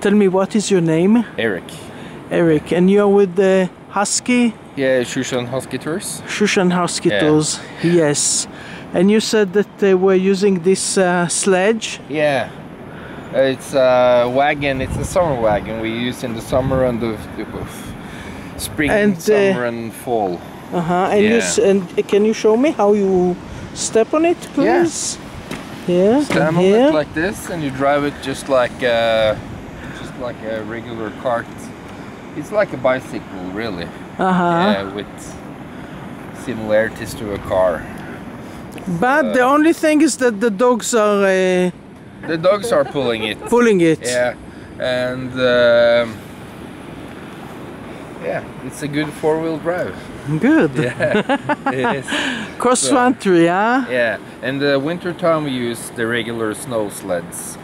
Tell me, what is your name? Eric. Eric, and you're with the Husky, Yeah, Sjusjøen Husky Tours. Sjusjøen Husky Yeah. Tours. Yes. And you said that they were using this uh, sledge. Yeah. Uh, It's a wagon, it's a summer wagon we use in the summer and the, the spring, And, uh, summer and fall. Uh huh. And you Yeah. s- and can you show me how you step on it, please? Yeah. Stand on here. it like this and you drive it just like just like a regular cart. It's like a bicycle really. uh huh. Yeah, with similarities to a car. But the only thing is that the dogs are uh, The dogs are pulling it. pulling it. Yeah, and um, yeah, it's a good four-wheel drive. Good. Yeah. Cross country, yeah. Yeah, and the winter time we use the regular snow sleds.